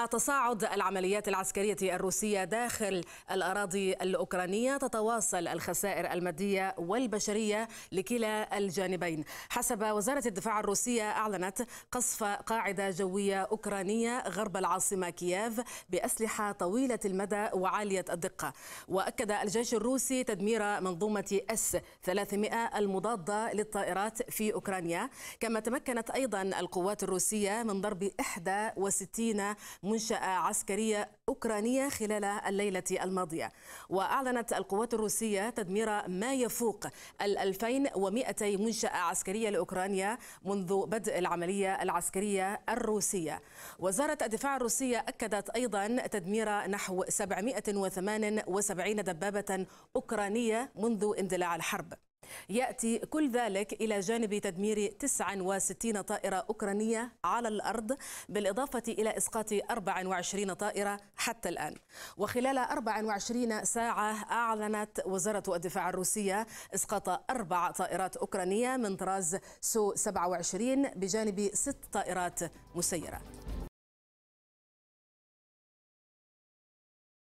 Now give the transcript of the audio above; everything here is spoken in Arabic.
مع تصاعد العمليات العسكرية الروسية داخل الأراضي الأوكرانية تتواصل الخسائر المادية والبشرية لكلا الجانبين. حسب وزارة الدفاع الروسية أعلنت قصف قاعدة جوية أوكرانية غرب العاصمة كييف بأسلحة طويلة المدى وعالية الدقة. وأكد الجيش الروسي تدمير منظومة إس 300 المضادة للطائرات في أوكرانيا. كما تمكنت أيضا القوات الروسية من ضرب 61 منشأة عسكرية أوكرانية خلال الليلة الماضية. وأعلنت القوات الروسية تدمير ما يفوق ال 2200 منشأة عسكرية لأوكرانيا منذ بدء العملية العسكرية الروسية. وزارة الدفاع الروسية أكدت أيضا تدمير نحو 778 دبابة أوكرانية منذ اندلاع الحرب. يأتي كل ذلك إلى جانب تدمير 69 طائرة أوكرانية على الأرض بالإضافة إلى إسقاط 24 طائرة حتى الآن. وخلال 24 ساعة أعلنت وزارة الدفاع الروسية إسقاط أربع طائرات أوكرانية من طراز سو 27 بجانب ست طائرات مسيرة.